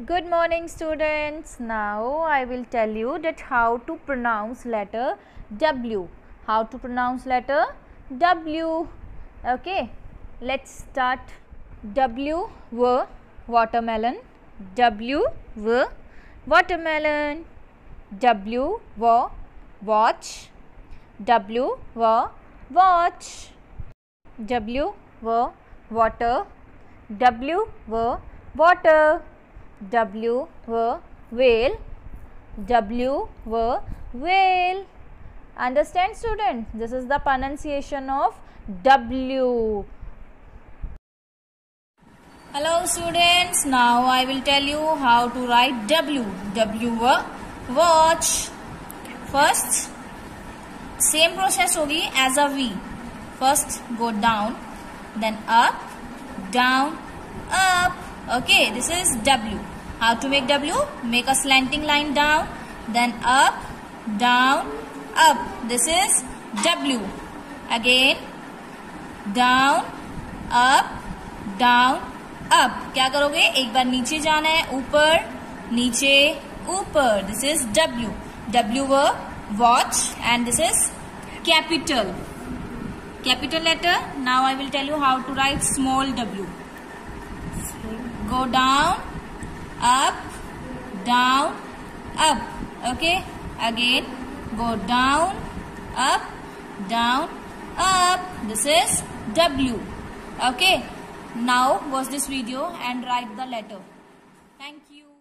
Good morning students. Now I will tell you that how to pronounce letter W. How to pronounce letter W. Okay. Let's start. W w watermelon. W w watermelon. W w watch. W w watch. W w water. W w water. W w whale. W w whale. Understand students? This is the pronunciation of W. Hello students. Now I will tell you how to write W. W w watch. First same process होगी as a V. First go down, then up, down, up. Okay, this is W. How to make W? Make a slanting line down, then up, down, up. This is W. Again, down, up, down, up. क्या करोगे एक बार नीचे जाना है ऊपर नीचे ऊपर this is W. W व watch and this is capital. Capital letter. Now I will tell you how to write small w. Go down, up, down, up. Okay. Again, go down, up, down, up. This is W. Okay. Now watch this video and write the letter. Thank you.